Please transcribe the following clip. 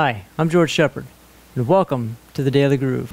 Hi, I'm George Shepard, and welcome to the Daily Groove.